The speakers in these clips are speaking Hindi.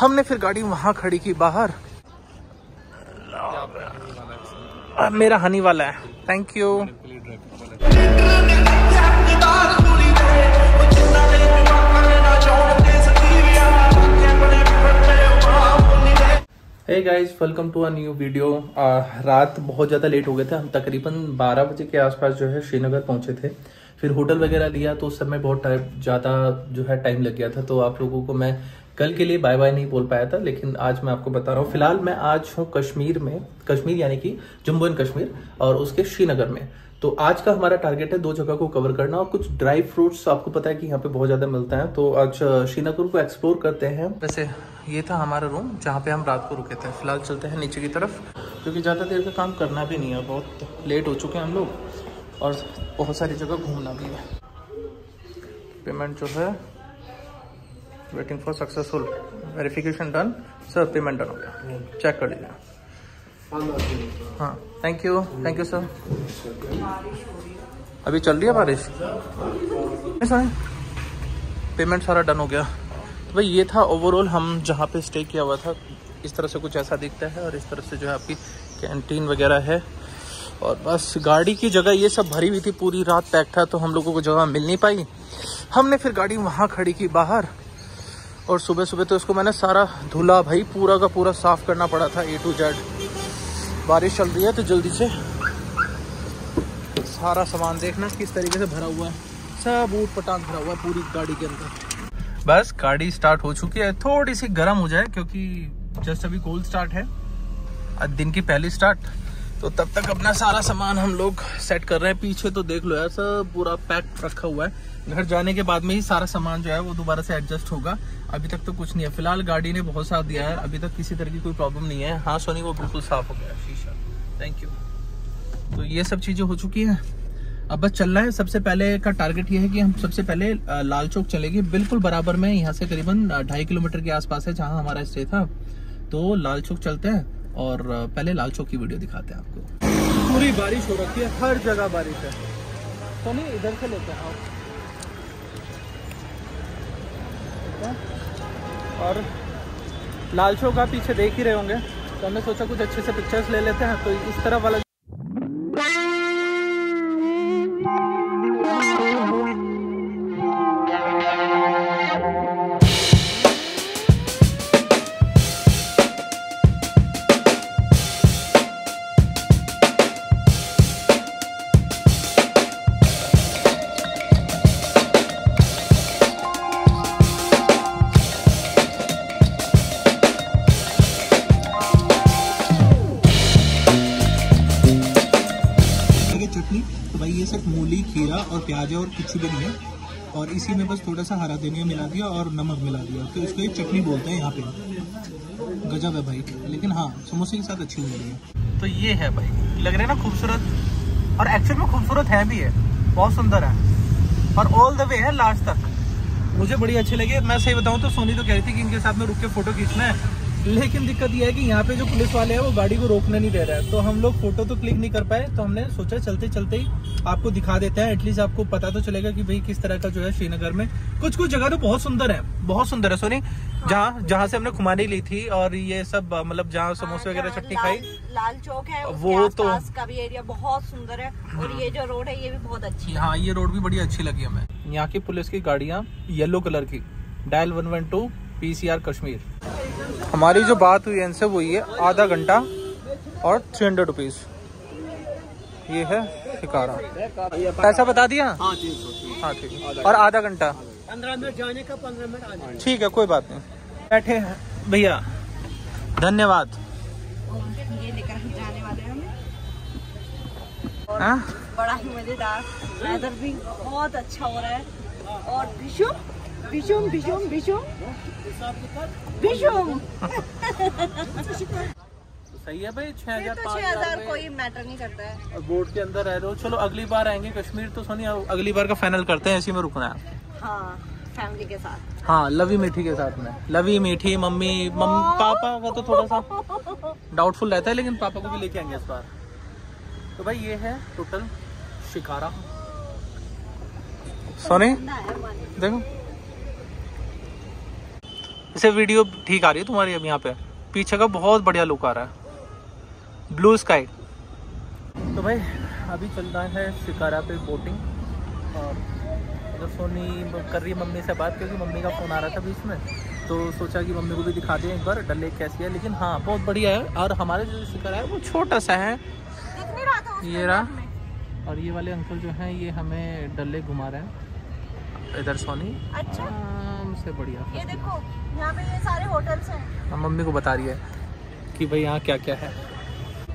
हमने फिर गाड़ी वहाँ खड़ी की बाहर। मेरा हनी वाला है। Thank you hey guys welcome to a new video रात बहुत ज़्यादा लेट हो गए थे। हम तकरीबन 12 बजे के आसपास जो है श्रीनगर पहुँचे थे। फिर होटल वगैरह लिया तो उस समय बहुत ज़्यादा जो है टाइम लग गया था। तो आप लोगों को मैं कल के लिए बाय बाय नहीं बोल पाया था, लेकिन आज मैं आपको बता रहा हूँ। फ़िलहाल मैं आज हूँ कश्मीर में, कश्मीर यानी कि जम्मू एंड कश्मीर और उसके श्रीनगर में। तो आज का हमारा टारगेट है दो जगह को कवर करना और कुछ ड्राई फ्रूट्स आपको पता है कि यहाँ पे बहुत ज़्यादा मिलता है। तो आज श्रीनगर को एक्सप्लोर करते हैं। वैसे ये था हमारा रूम जहाँ पे हम रात को रुके थे। फ़िलहाल चलते हैं नीचे की तरफ़, क्योंकि ज़्यादा देर का काम करना भी नहीं है, बहुत लेट हो चुके हैं हम लोग और बहुत सारी जगह घूमना भी है। पेमेंट जो है waiting for successful verification done sir payment done हो गया चेक कर लीजिए। हाँ thank you thank you sir अभी चल रही है बारिश? सर पेमेंट सारा डन हो गया। तो भाई, ये था ओवरऑल हम जहाँ पे स्टे किया हुआ था, इस तरह से कुछ ऐसा दिखता है और इस तरह से जो है आपकी कैंटीन वगैरह है। और बस गाड़ी की जगह ये सब भरी हुई थी, पूरी रात पैक था तो हम लोगों को जगह मिल नहीं पाई। हमने फिर गाड़ी वहाँ खड़ी की बाहर। और सुबह सुबह तो इसको मैंने सारा धुला भाई, पूरा का पूरा साफ़ करना पड़ा था ए टू जेड बारिश चल रही है तो जल्दी से सारा सामान देखना, किस तरीके से भरा हुआ है। सब ऊट पटांग भरा हुआ है पूरी गाड़ी के अंदर। बस, गाड़ी स्टार्ट हो चुकी है। थोड़ी सी गर्म हो जाए, क्योंकि जस्ट अभी कोल्ड स्टार्ट है। आज दिन की पहली स्टार्ट तो तब तक अपना सारा सामान हम लोग सेट कर रहे हैं। पीछे तो देख लो यार, सब पूरा पैक रखा हुआ है। घर जाने के बाद में ही सारा सामान जो है वो दोबारा से एडजस्ट होगा। अभी तक तो कुछ नहीं है। फ़िलहाल गाड़ी ने बहुत साथ दिया है। अभी तक किसी तरह की कोई प्रॉब्लम नहीं है। हाँ सोनी वो बिल्कुल साफ़ हो गया शीशा। थैंक यू तो ये सब चीज़ें हो चुकी हैं। अब बस चल रहा है। सबसे पहले का टारगेट ये है कि हम सबसे पहले लाल चौक चलेंगे। बिल्कुल बराबर में, यहाँ से करीबन ढाई किलोमीटर के आसपास है जहाँ हमारा स्टे था। तो लाल चौक चलते हैं और पहले लाल चौक की वीडियो दिखाते हैं आपको। पूरी बारिश हो रखी है। हर जगह बारिश है। तो नहीं, इधर से लेते हैं। और लाल शो का पीछे देख ही रहे होंगे। तो हमने सोचा कुछ अच्छे से पिक्चर्स ले लेते हैं तो इस तरह वाला और प्याज है और कुछ भी नहीं है। और इसी में बस थोड़ा सा हरा धनिया मिला दिया और नमक मिला दिया। तो इसको एक चटनी बोलते हैं यहाँ पे। गजब है भाई। लेकिन हाँ समोसे के साथ अच्छी हो रही है। तो ये है भाई। लग रहा है ना खूबसूरत। और एक्चुअल में खूबसूरत है भी है बहुत सुंदर है। और ऑल द वे है लास्ट तक। मुझे बड़ी अच्छी लगी। मैं सही बताऊँ तो सोनी तो कह रही थी कि इनके साथ में रुक के फ़ोटो खींचना है। लेकिन दिक्कत यह है कि यहाँ पे जो पुलिस वाले हैं वो गाड़ी को रोकने नहीं दे रहे हैं। तो हम लोग फ़ोटो तो क्लिक नहीं कर पाए तो हमने सोचा चलते चलते ही आपको दिखा देते हैं। एटलीस्ट आपको पता तो चलेगा कि भाई किस तरह का जो है श्रीनगर में कुछ कुछ जगह तो बहुत सुंदर है बहुत सुंदर है। सोनी जहाँ। जहाँ से हमने खुमानी ली थी और ये सब मतलब जहाँ समोसे हाँ, वगैरह चटनी खाई लाल चौक है वो तो का भी एरिया बहुत सुंदर है और ये जो रोड है ये भी बहुत अच्छी हाँ। ये रोड भी बड़ी अच्छी लगी हमें। यहाँ की पुलिस की गाड़ियाँ येलो कलर की डायल वन वन टू पी कश्मीर हमारी जो बात हुई इनसे वो ये आधा घंटा और थ्री हंड्रेड रुपीज़ ये है शिकारा। पैसा बता दिया? हाँ ठीक हाँ ठीक। और आधा घंटा? पंद्रह मिनट जाने का पंद्रह मिनट ठीक है कोई बात नहीं। बैठे हैं। भैया धन्यवाद। हाँ? बड़ा ही मज़ेदार। वेदर भी बहुत अच्छा हो रहा है। और विशुम विशुम विशुम विशुम विशुम सही है भाई छह हज़ार तो छह हज़ार कोई मैटर नहीं करता है। और बोर्ड के अंदर रह रहे हो। चलो अगली बार आएँगे कश्मीर तो सोनी अगली बार का फाइनल करते हैं इसी में रुकना है। हाँ फैमिली के साथ। हाँ लवी मीठी के साथ में। लवी मीठी मम्मी मम्मी पापा का तो थोड़ा सा डाउटफुल रहता है लेकिन पापा को भी लेके आएँगे इस बार। तो भाई ये है टोटल शिकारा। सोनी देखो। वैसे वीडियो ठीक आ रही है तुम्हारी अब यहाँ पे? पीछे का बहुत बढ़िया लुक आ रहा है। ब्लू स्काई तो भाई अभी चल रहा है शिकारा पे बोटिंग और इधर सोनी कर रही है मम्मी से बात क्योंकि मम्मी का फ़ोन आ रहा था बीच में तो सोचा कि मम्मी को भी दिखा दें एक बार डल लेक कैसी है। लेकिन हाँ बहुत बढ़िया है। और हमारे जो शिकारा है वो छोटा सा है। दिख नहीं रहा था उस ये रहा। और ये वाले अंकल जो हैं ये हमें डल लेक घुमा रहे हैं। इधर सोनी। अच्छा। आराम से बढ़िया ये देखो यहाँ पे ये सारे होटल्स हैं। हाँ, मम्मी को बता रही है कि भाई यहाँ क्या क्या है।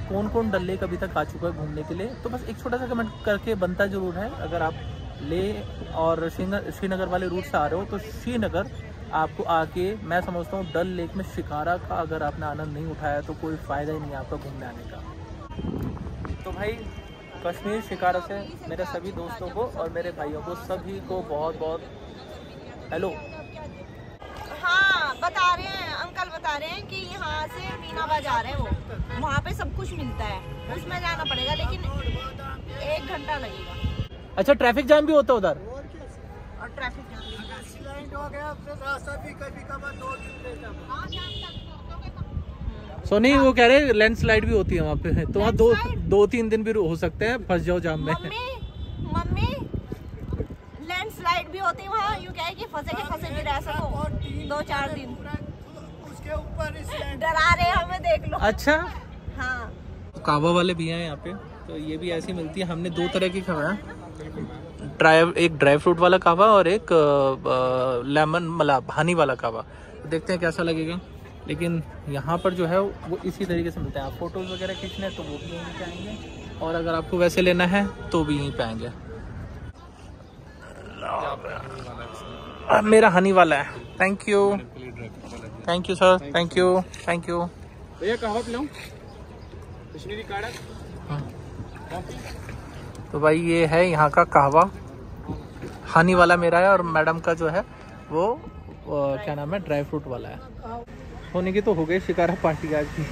कौन कौन डल लेक अभी तक आ चुका है घूमने के लिए? तो बस एक छोटा सा कमेंट करके बनता ज़रूर है। अगर आप ले और श्रीनगर श्रीनगर वाले रूट से आ रहे हो तो श्रीनगर आपको आके मैं समझता हूँ डल लेक में शिकारा का अगर आपने आनंद नहीं उठाया तो कोई फ़ायदा ही नहीं है आपका घूमने आने का। तो भाई कश्मीर शिकारा से मेरे सभी दोस्तों को और मेरे भाइयों को सभी को बहुत बहुत हेलो हाँ बता रहे हैं अंकल बता रहे हैं कि यहाँ से मीना बाज़ार है वो। वहाँ पे सब कुछ मिलता है। उसमें जाना पड़ेगा लेकिन एक घंटा लगेगा। अच्छा ट्रैफ़िक जाम भी होता है उधर? और ट्रैफ़िक सोनी वो कह रहे लैंडस्लाइड भी होती है वहाँ पे। तो वहाँ दो दो तीन दिन भी हो सकते हैं फंस जाओ जाम में। मम्मी मम्मी लैंडस्लाइड भी होती है वहाँ। यूँ क्या कि फंसे के फंसे भी रह सको। दो चार दिन। डरा रहे हैं हमें देख लो। अच्छा? हाँ। कावा वाले भी हैं यहाँ पे। तो ये भी ऐसी मिलती है। हमने दो तरह की खावा है। ड्राई एक ड्राई फ्रूट वाला कावा और एक लेमन मतलब हनी वाला कावा। देखते हैं कैसा लगेगा। लेकिन यहाँ पर जो है वो इसी तरीके से मिलता है। आप फ़ोटोज़ वगैरह खींचने तो वो भी यहीं पे आएँगे। और अगर आपको वैसे लेना है तो भी यहीं पे आएँगे। मेरा हनी वाला है। Thank you thank you sir thank you thank you भैया कश्मीरी काढ़ा तो भाई ये है यहाँ का कहवा। हनी वाला मेरा है और मैडम का जो है वो, वो क्या नाम है? ड्राई फ्रूट वाला है। होने की तो हो गई शिकारा पार्टी आज की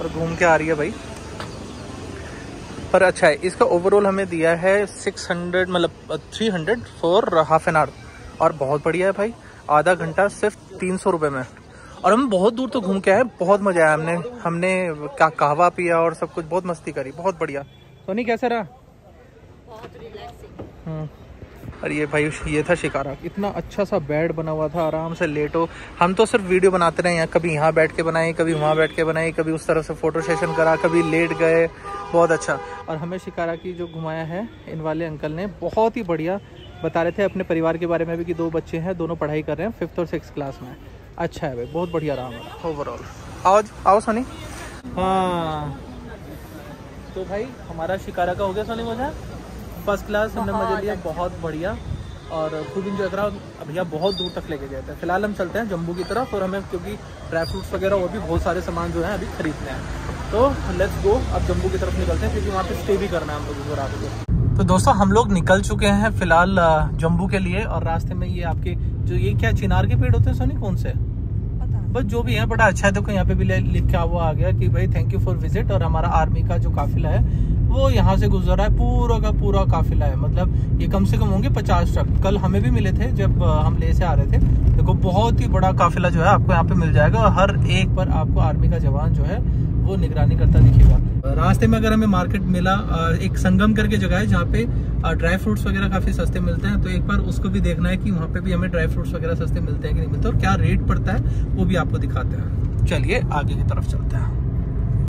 और घूम के आ रही है भाई। पर अच्छा है इसका ओवरऑल हमें दिया है 600 मतलब 300 फॉर हाफ़ एन आवर और बहुत बढ़िया है भाई आधा घंटा सिर्फ़ तीन सौ रुपये में। और हम बहुत दूर तो घूम के आए बहुत मज़ा आया हमने हमने का कहवा पिया और सब कुछ बहुत मस्ती करी बहुत बढ़िया। सोनी कैसा रहा? हम्म। और ये भाई ये था शिकारा। इतना अच्छा सा बेड बना हुआ था आराम से लेटो। हम तो सिर्फ़ वीडियो बनाते रहे यहाँ कभी यहाँ बैठ के बनाए कभी वहाँ बैठ के बनाए कभी उस तरह से फ़ोटो सेशन करा कभी लेट गए बहुत अच्छा। और हमें शिकारा की जो घुमाया है इन वाले अंकल ने बहुत ही बढ़िया बता रहे थे अपने परिवार के बारे में भी कि दो बच्चे हैं दोनों पढ़ाई कर रहे हैं फिफ्थ और सिक्स क्लास में। अच्छा है भाई बहुत बढ़िया रहा हमारा। ओवरऑल आओ आओ सोनी हाँ। तो भाई हमारा शिकारा का हो गया सोनी मज़ा फ़र्स्ट क्लास हमने मज़े लिया बहुत बढ़िया। और खूब इंजॉय करा। भैया बहुत दूर तक लेके गए थे। फ़िलहाल हम चलते हैं जम्मू की तरफ़ और हमें क्योंकि ड्राई फ्रूट्स वगैरह और भी बहुत सारे सामान जो है अभी खरीदने हैं। तो लेट्स गो अब जम्मू की तरफ़ निकलते हैं क्योंकि वहाँ पे स्टे भी करना है हम लोगों को रात को। तो दोस्तों हम लोग निकल चुके हैं फ़िलहाल जम्मू के लिए और रास्ते में ये आपके जो ये क्या चिनार के पेड़ होते हैं सोनी? कौन से? बस जो भी है बड़ा अच्छा है। देखो यहाँ पे भी लिखा हुआ आ गया कि भाई थैंक यू फॉर विज़िट और हमारा आर्मी का जो काफिला है वो यहाँ से गुजर रहा है। पूरा का पूरा काफिला है। मतलब ये कम से कम होंगे पचास ट्रक कल हमें भी मिले थे जब हम ले से आ रहे थे। देखो, बहुत ही बड़ा काफिला जो है आपको यहाँ पे मिल जाएगा हर एक पर आपको आर्मी का जवान जो है वो निगरानी करता दिखेगा। रास्ते में अगर हमें मार्केट मिला एक संगम करके जगह है जहाँ पे ड्राई फ्रूट्स वगैरह काफ़ी सस्ते मिलते हैं। तो एक बार उसको भी देखना है कि वहाँ पे भी हमें ड्राई फ्रूट्स वगैरह सस्ते मिलते हैं कि नहीं मिलते और क्या रेट पड़ता है, वो भी आपको दिखाते हैं। चलिए, आगे की तरफ़ चलते हैं।